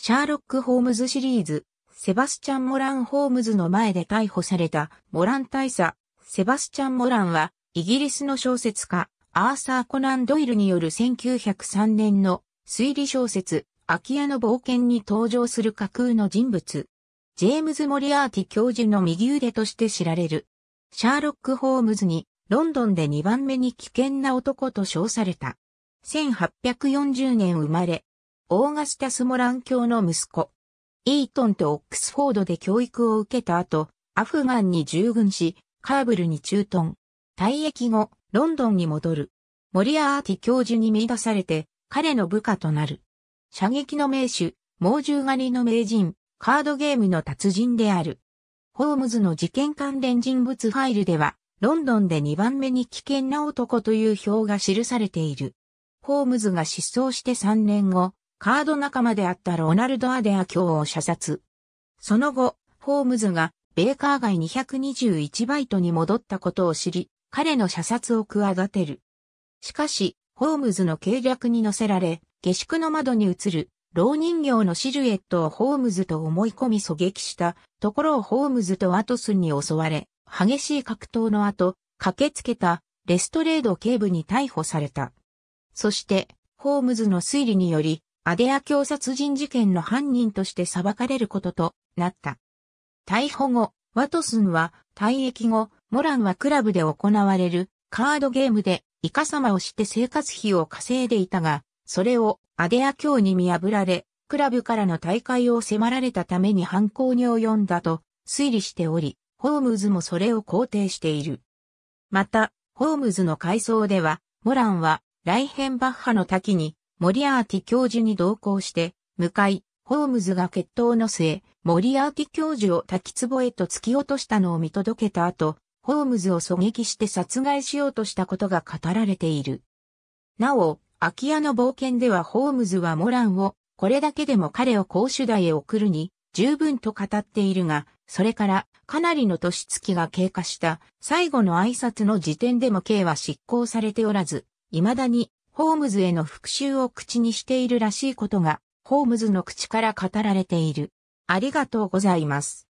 シャーロック・ホームズシリーズ、セバスチャン・モラン・ホームズの前で逮捕されたモラン大佐、セバスチャン・モランは、イギリスの小説家、アーサー・コナン・ドイルによる1903年の推理小説、空き家の冒険に登場する架空の人物。ジェームズ・モリアーティ教授の右腕として知られる。シャーロック・ホームズに、ロンドンで2番目に危険な男と称された。1840年生まれ、オーガスタス・モラン教の息子。イートンとオックスフォードで教育を受けた後、アフガンに従軍し、カーブルに駐屯。退役後、ロンドンに戻る。モリアーティ教授に見出されて、彼の部下となる。射撃の名手、猛獣狩りの名人、カードゲームの達人である。ホームズの事件関連人物ファイルでは、ロンドンで2番目に危険な男という表が記されている。ホームズが失踪して3年後、カード仲間であったロナルド・アデア教を射殺。その後、ホームズがベーカー街221バイトに戻ったことを知り、彼の射殺を企てる。しかし、ホームズの計略に乗せられ、下宿の窓に映る、老人形のシルエットをホームズと思い込み狙撃したところをホームズとワトスンに襲われ、激しい格闘の後、駆けつけたレストレード警部に逮捕された。そして、ホームズの推理により、アデア教殺人事件の犯人として裁かれることとなった。逮捕後、ワトスンは退役後、モランはクラブで行われるカードゲームでイカ様をして生活費を稼いでいたが、それをアデア教に見破られ、クラブからの大会を迫られたために犯行に及んだと推理しており、ホームズもそれを肯定している。また、ホームズの回想では、モランはライヘンバッハの滝にモリアーティ教授に同行して、向かい、ホームズが決闘の末、モリアーティ教授を滝壺へと突き落としたのを見届けた後、ホームズを狙撃して殺害しようとしたことが語られている。なお、空き家の冒険ではホームズはモランを、これだけでも彼を公主台へ送るに、十分と語っているが、それからかなりの年月が経過した最後の挨拶の時点でも刑は執行されておらず、未だにホームズへの復讐を口にしているらしいことが、ホームズの口から語られている。ありがとうございます。